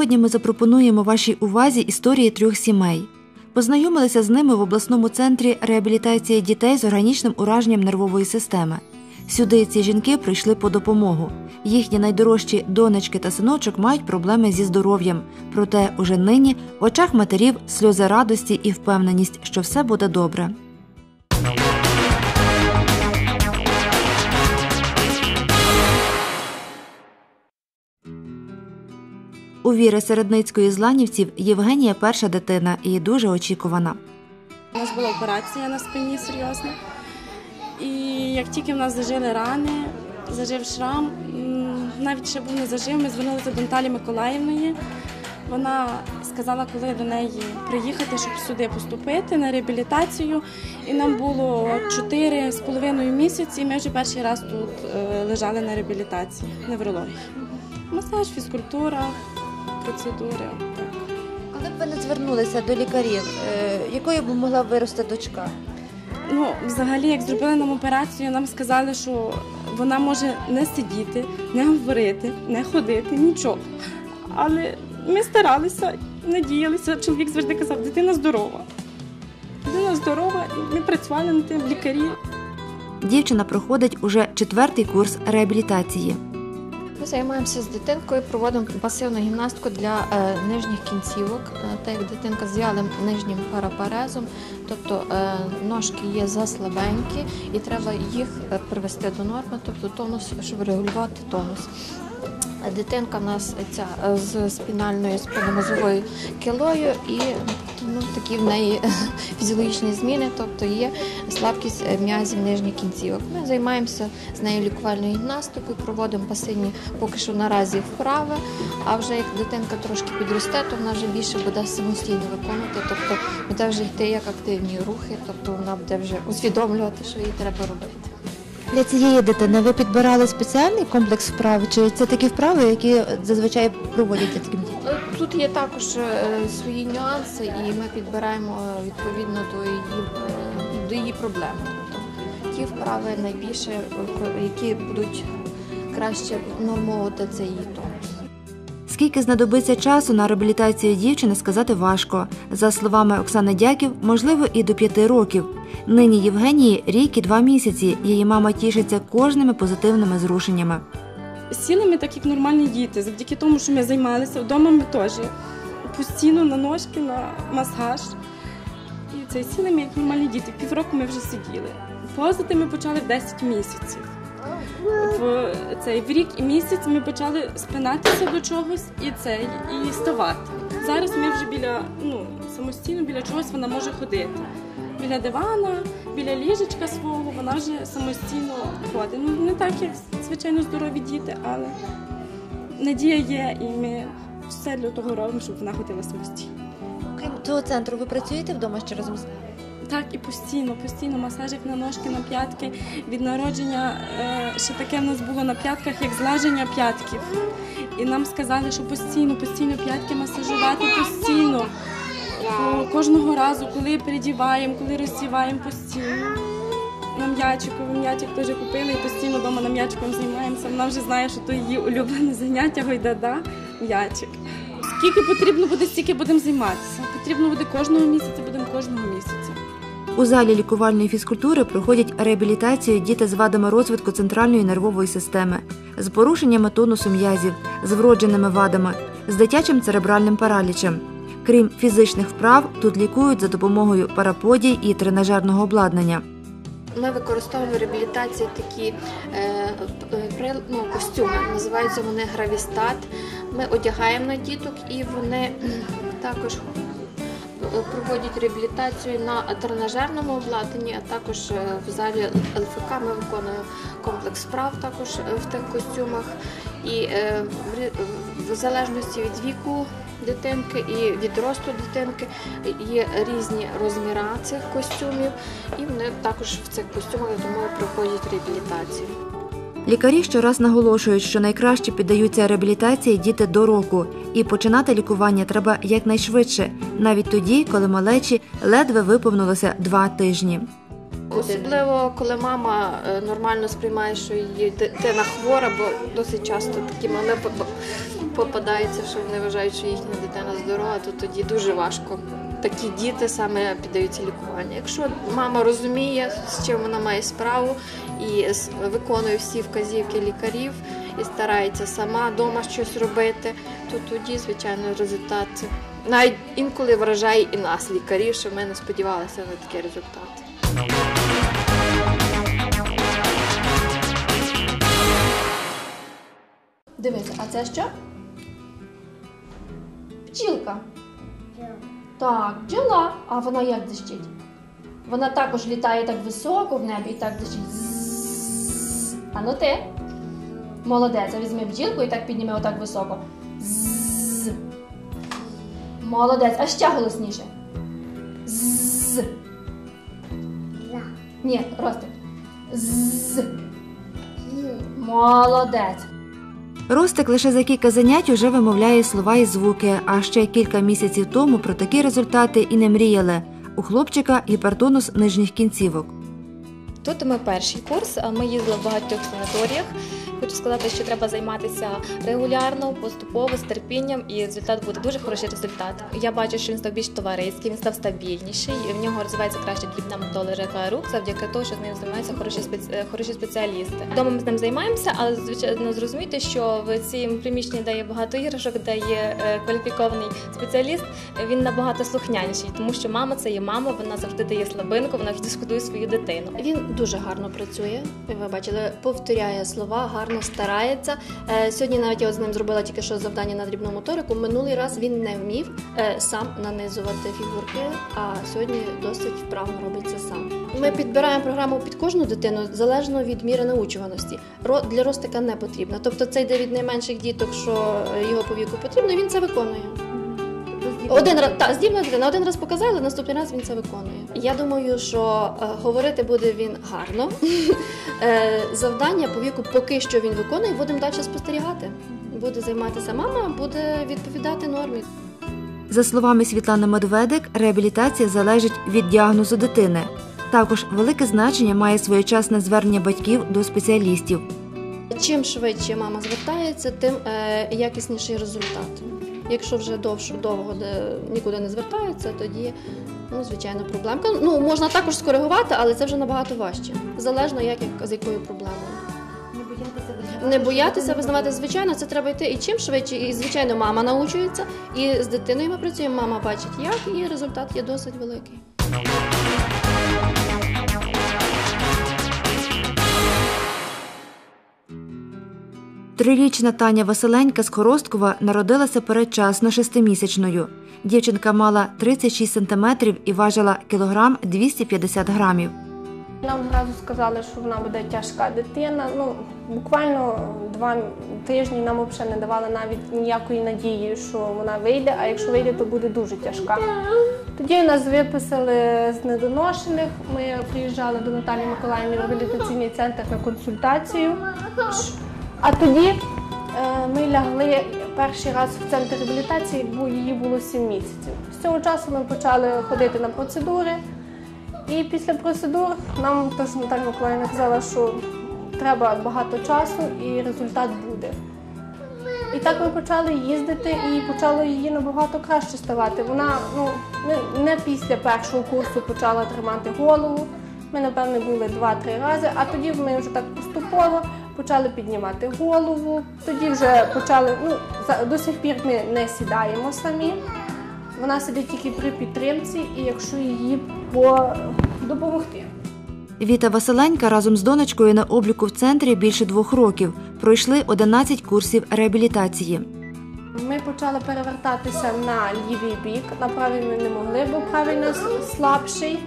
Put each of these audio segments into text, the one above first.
Сьогодні ми запропонуємо вашій увазі історії трьох сімей. Познайомилися з ними в обласному центрі реабілітації дітей з органічним ураженням нервової системи. Сюди ці жінки прийшли по допомогу. Їхні найдорожчі донечки та синочок мають проблеми зі здоров'ям. Проте уже нині в очах матерів сльози радості і впевненість, що все буде добре. У Віри Середницької з Ланівців Євгенія перша дитина і дуже очікувана. У нас була операція на спині серйозна. І як тільки в нас зажили рани, зажив шрам, навіть ще був не зажив, ми звернулися до Наталі Миколаївної. Вона сказала, коли до неї приїхати, щоб сюди поступити на реабілітацію. І нам було 4 з половиною місяці, і ми вже перший раз тут е, лежали на реабілітації, неврології. Масаж, фізкультура, процедури. Коли б ви не звернулися до лікарів, е, якою б могла вирости дочка? Ну, взагалі, як зробили нам операцію, нам сказали, що вона може не сидіти, не говорити, не ходити, нічого. Але ми старалися, надіялися. Чоловік завжди казав, дитина здорова. Дитина здорова, і ми працювали над тим, лікарі. Дівчина проходить уже четвертий курс реабілітації. Ми займаємося з дитинкою, проводимо пасивну гімнастику для е, нижніх кінцівок, е, так як дитинка з вялим нижнім парапарезом, тобто е, ножки є заслабенькі і треба їх е, привести до норми, тобто тонус, щоб регулювати тонус. Дитинка в нас ця е, з спінальною спинномозовою кілою і ну, такі в неї фізіологічні зміни, тобто є слабкість е, м'язів нижніх кінцівок. Ми займаємося з нею лікувальною гімнастикою, проводимо пасивні поки що наразі вправи. А вже як дитинка трошки підросте, то вона вже більше буде самостійно виконувати, тобто буде вже йти як активні рухи, тобто вона буде вже усвідомлювати, що їй треба робити. Для цієї дитини ви підбирали спеціальний комплекс вправ, чи це такі вправи, які зазвичай проводять таким дітям? Ну, Тут є також е, свої нюанси, і ми підбираємо е, відповідно до її, е, до її проблем. Тобто ті вправи найбільше, е, які будуть краще нормувати це її тонус. Скільки знадобиться часу на реабілітацію дівчини, сказати важко. За словами Оксани Дяків, можливо, і до п'яти років. Нині Євгенії рік і два місяці. Її мама тішиться кожними позитивними зрушеннями. Сіли ми так, як нормальні діти, завдяки тому, що ми займалися. Вдома ми теж постійно на ножки, на масаж. І це сіли ми як нормальні діти. Півроку ми вже сиділи. Позити ми почали в 10 місяців. В цей в рік і місяць ми почали спинатися до чогось і цей, і ставати. Зараз ми вже біля ну самостійно біля чогось вона може ходити. Біля дивана, біля ліжечка свого, вона вже самостійно ходить. Ну не так, як звичайно здорові діти, але надія є, і ми все для того робимо, щоб вона ходила самостійно. Крім цього центру, ви працюєте вдома ще разом з Так, і постійно, постійно масажик на ножки, на п'ятки. Від народження е, ще таке в нас було на п'ятках, як злаження п'ятків. І нам сказали, що постійно, постійно п'ятки масажувати, постійно. Кожного разу, коли передіваємо, коли роздіваємо, постійно. На м'ячику, м'ячик теж купили і постійно вдома на м'ячиком займаємося. Вона вже знає, що то її улюблене заняття гойдада, м'ячик. Скільки потрібно буде, стільки будемо займатися. Потрібно буде кожного місяця, будемо кожного місяця. У залі лікувальної фізкультури проходять реабілітацію діти з вадами розвитку центральної нервової системи, з порушеннями тонусу м'язів, з вродженими вадами, з дитячим церебральним паралічем. Крім фізичних вправ, тут лікують за допомогою параподій і тренажерного обладнання. Ми використовуємо реабілітації такі е, при- ну, костюми, називаються вони гравістат. Ми одягаємо на діток і вони також е, проводять реабілітацію на тренажерному обладнанні, а також е, в залі ЛФК ми виконуємо комплекс вправ також е, в тих костюмах. І е, в залежності від віку дитинки і від росту дитинки є різні розміри цих костюмів, і вони також в цих костюмах я думаю, проходять реабілітацію. Лікарі щораз наголошують, що найкраще піддаються реабілітації діти до року, і починати лікування треба якнайшвидше, навіть тоді, коли малечі ледве виповнилося два тижні. Особливо, коли мама е, нормально сприймає, що її дитина хвора, бо досить часто такі мами поп- попадаються, що вони вважають, що їхня дитина здорова, то тоді дуже важко. Такі діти саме піддаються лікуванню. Якщо мама розуміє, з чим вона має справу, і виконує всі вказівки лікарів і старається сама вдома щось робити, то тоді, звичайно, результат навіть інколи вражає і нас, лікарів, що ми не сподівалися на такий результат. Дивися, а це що? Бджілка. Так, бджола. А вона як дзищить? Вона також літає так високо в небі і так дзищить. Зззз. А ну ти? Молодець, а візьми бджілку і так підніми отак високо. Ззз. Молодець, а ще голосніше. Ззз. Ні, Ростик. Ззз. Молодець. Ростик лише за кілька занять уже вимовляє слова і звуки, а ще кілька місяців тому про такі результати і не мріяли. У хлопчика гіпертонус нижніх кінцівок. Тут ми перший курс. а Ми їздили в багатьох санаторіях. Хочу сказати, що треба займатися регулярно, поступово, з терпінням, і результат буде дуже хороший результат. Я бачу, що він став більш товариський, він став стабільніший. і В нього розвивається краще дрібна методика рук, завдяки тому, що з ним займаються хороші спеці... е, хороші спеціалісти. Вдома ми з ним займаємося, але звичайно зрозуміти, що в цьому приміщенні, де є багато іграшок, де є е, кваліфікований спеціаліст, він набагато слухняніший, тому що мама це є мама, вона завжди дає слабинку, вона шкодує свою дитину. Він дуже гарно працює. Ви бачили, повторяє слова, гарно старається. Е, Сьогодні навіть я з ним зробила тільки що завдання на дрібну моторику. Минулий раз він не вмів е, сам нанизувати фігурки, а сьогодні досить вправно робиться сам. Ми підбираємо програму під кожну дитину залежно від міри научуваності. Ро- Для ростика не потрібно. Тобто це йде від найменших діток, що його по віку потрібно, він це виконує. Один раз так, здібна дитина, один раз показали, наступний раз він це виконує. Я думаю, що е, говорити буде він гарно. Е, завдання по віку поки що він виконує, будемо далі спостерігати. Буде займатися мама, буде відповідати нормі. За словами Світлани Медведик, реабілітація залежить від діагнозу дитини. Також велике значення має своєчасне звернення батьків до спеціалістів. Чим швидше мама звертається, тим е, якісніший результат. Якщо вже довше довго де нікуди не звертається, тоді ну звичайно проблемка. Ну можна також скоригувати, але це вже набагато важче. Залежно як, як з якою проблемою. Не боятися визнавати, звичайно, це треба йти і чим швидше, і звичайно, мама научується, і з дитиною ми працюємо, мама бачить як, і результат є досить великий. Трирічна Таня Василенька з Хоросткова народилася передчасно шестимісячною. Дівчинка мала 36 сантиметрів і важила кілограм 250 грамів. Нам одразу сказали, що вона буде тяжка дитина. Ну, буквально два тижні нам взагалі не давали навіть ніякої надії, що вона вийде, а якщо вийде, то буде дуже тяжка. Тоді нас виписали з недоношених. Ми приїжджали до Наталії Миколаївни в реабілітаційний центр на консультацію. А тоді е, ми лягли перший раз в центр реабілітації, бо її було 7 місяців. З цього часу ми почали ходити на процедури. І після процедур нам теж Наталя Миколаївна казала, що треба багато часу і результат буде. І так ми почали їздити і почало її набагато краще ставати. Вона ну, не після першого курсу почала тримати голову. Ми, напевне, були два-три рази, а тоді ми вже так поступово почали піднімати голову. Тоді вже почали, ну, до сих пір ми не сідаємо самі. Вона сидить тільки при підтримці, і якщо її по... допомогти. Віта Василенька разом з донечкою на обліку в центрі більше двох років. Пройшли 11 курсів реабілітації. Ми почали перевертатися на лівий бік, на правий ми не могли, бо правий нас слабший.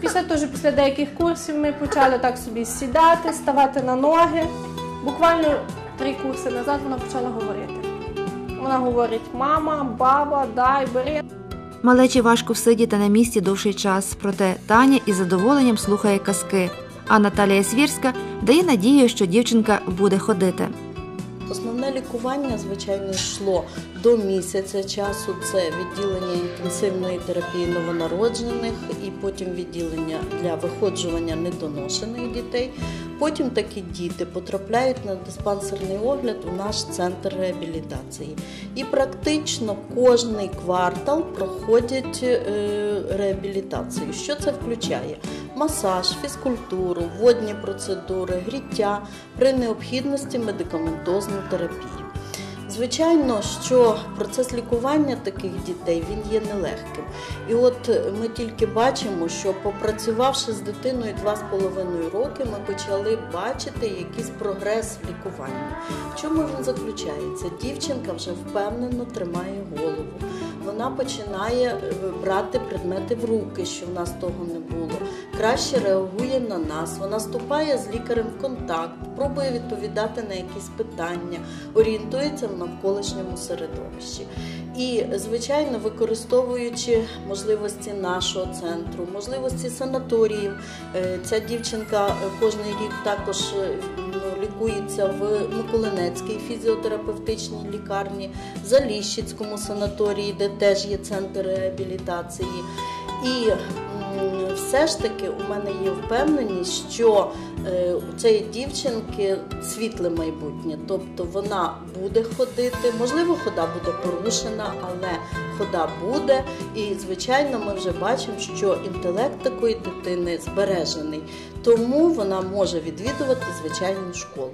Після теж після деяких курсів ми почали так собі сідати, ставати на ноги. Буквально три курси назад вона почала говорити. Вона говорить: мама, баба, дай, бери. Малечі важко всидіти на місці довший час, проте Таня із задоволенням слухає казки. А Наталія Свірська дає надію, що дівчинка буде ходити. Основне лікування, звичайно, йшло до місяця часу. Це відділення інтенсивної терапії новонароджених і потім відділення для виходжування недоношених дітей. Потім такі діти потрапляють на диспансерний огляд у наш центр реабілітації. І практично кожний квартал проходять е, реабілітацію. Що це включає? Масаж, фізкультуру, водні процедури, гріття, при необхідності медикаментозну терапію. Звичайно, що процес лікування таких дітей він є нелегким. І от ми тільки бачимо, що попрацювавши з дитиною 2,5 роки, ми почали бачити якийсь прогрес в лікуванні. В чому він заключається? Дівчинка вже впевнено тримає голову. Вона починає е, брати предмети в руки, що в нас того не було. Краще реагує на нас. Вона ступає з лікарем в контакт, пробує відповідати на якісь питання, орієнтується в навколишньому середовищі. І, звичайно, використовуючи можливості нашого центру, можливості санаторіїв, е, ця дівчинка е, кожен рік також лікується в Миколинецькій фізіотерапевтичній лікарні, в Заліщицькому санаторії, де теж є центр реабілітації. І все ж таки у мене є впевненість, що е, у цієї дівчинки світле майбутнє, тобто вона буде ходити, можливо, хода буде порушена, але хода буде. І, звичайно, ми вже бачимо, що інтелект такої дитини збережений, тому вона може відвідувати звичайну школу.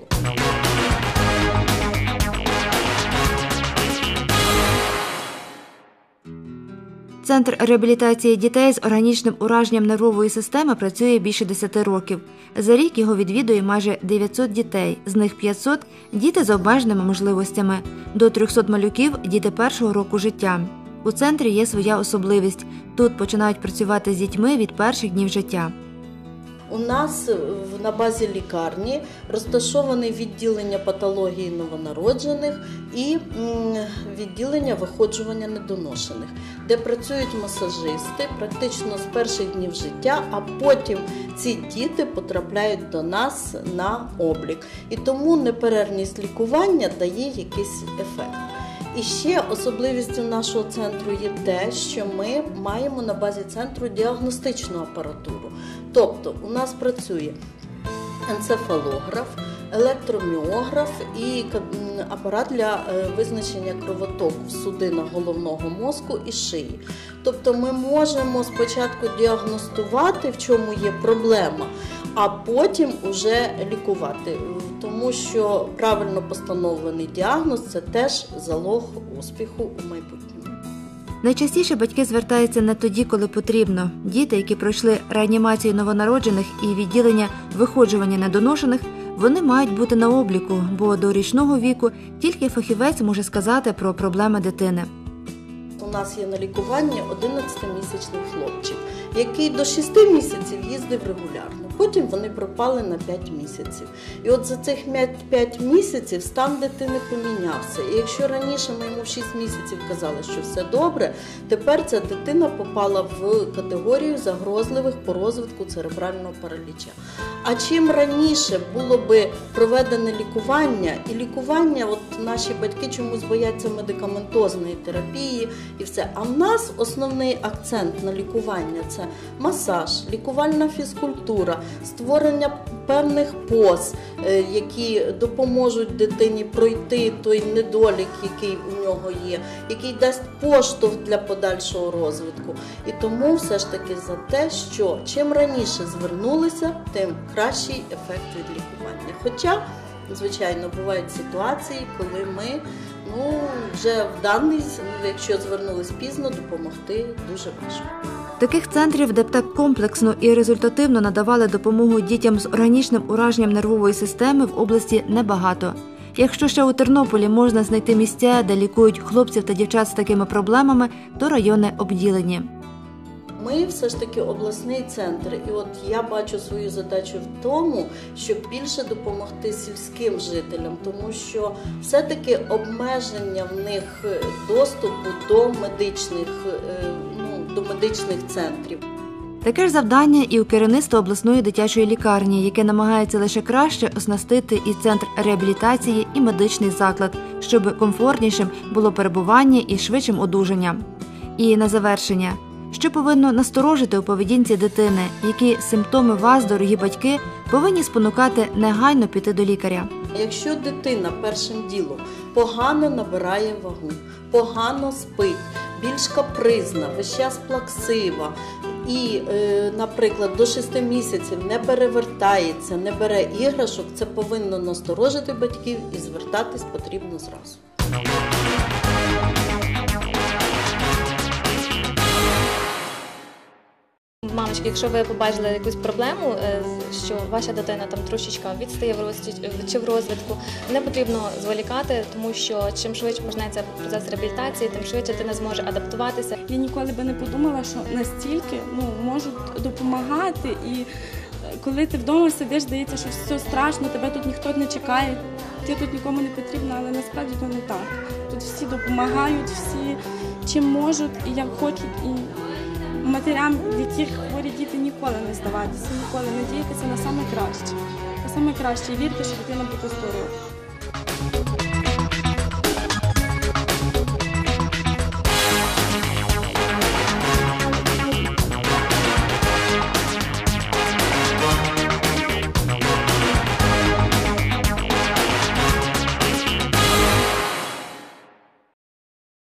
Центр реабілітації дітей з органічним ураженням нервової системи працює більше 10 років. За рік його відвідує майже 900 дітей, з них 500 – діти з обмеженими можливостями, до 300 малюків – діти першого року життя. У центрі є своя особливість. Тут починають працювати з дітьми від перших днів життя. У нас в- на базі лікарні розташоване відділення патології новонароджених і відділення виходжування недоношених, де працюють масажисти практично з перших днів життя, а потім ці діти потрапляють до нас на облік. І тому неперервність лікування дає якийсь ефект. І ще особливістю нашого центру є те, що ми маємо на базі центру діагностичну апаратуру. Тобто у нас працює енцефалограф, електроміограф і апарат для е, визначення кровотоку в судинах головного мозку і шиї. Тобто ми можемо спочатку діагностувати, в чому є проблема, а потім уже лікувати. Тому що правильно постановлений діагноз це теж залог успіху у майбутньому. Найчастіше батьки звертаються не тоді, коли потрібно. Діти, які пройшли реанімацію новонароджених і відділення виходжування недоношених, вони мають бути на обліку, бо до річного віку тільки фахівець може сказати про проблеми дитини. У нас є на лікуванні 11-місячний хлопчик, який до 6 місяців їздив регулярно. Потім вони пропали на 5 місяців. І от за цих 5 місяців стан дитини помінявся. І якщо раніше ми йому в 6 місяців казали, що все добре, тепер ця дитина попала в категорію загрозливих по розвитку церебрального параліча. А чим раніше було би проведене лікування, і лікування, от наші батьки чомусь бояться медикаментозної терапії і все. А в нас основний акцент на лікування це масаж, лікувальна фізкультура, створення певних поз, е, які допоможуть дитині пройти той недолік, який у нього є, який дасть поштовх для подальшого розвитку. І тому все ж таки за те, що чим раніше звернулися, тим кращий ефект від лікування. Хоча, звичайно, бувають ситуації, коли ми ну, вже в даний, якщо звернулись пізно, допомогти дуже важко. Таких центрів, де б так комплексно і результативно надавали допомогу дітям з органічним ураженням нервової системи в області небагато. Якщо ще у Тернополі можна знайти місця, де лікують хлопців та дівчат з такими проблемами, то райони обділені. Ми все ж таки обласний центр, і от я бачу свою задачу в тому, щоб більше допомогти сільським жителям, тому що все-таки обмеження в них е, доступу до медичних, е, до медичних центрів. Таке ж завдання і у керівництва обласної дитячої лікарні, яке намагається лише краще оснастити і центр реабілітації, і медичний заклад, щоб комфортнішим було перебування і швидшим одужанням. І на завершення, що повинно насторожити у поведінці дитини, які симптоми вас, дорогі батьки, повинні спонукати негайно піти до лікаря. Якщо дитина першим ділом погано набирає вагу, погано спить, більш капризна, весь час плаксива і, е, наприклад, до 6 місяців не перевертається, не бере іграшок, це повинно насторожити батьків і звертатись потрібно зразу. Мамочки, якщо ви побачили якусь проблему, е, що ваша дитина там трошечка відстає в рості чи в розвитку, не потрібно зволікати, тому що чим швидше почнеться процес реабілітації, тим швидше дитина зможе адаптуватися. Я ніколи би не подумала, що настільки ну, можуть допомагати. І е, коли ти вдома сидиш, здається, що все страшно, тебе тут ніхто не чекає, ти тут нікому не потрібна, але насправді то не так. Тут всі допомагають, всі чим можуть і як хочуть. І матерям, в яких хворі діти ніколи не здаватися, ніколи не діятися на саме краще. На саме краще і що дитина буде здорова.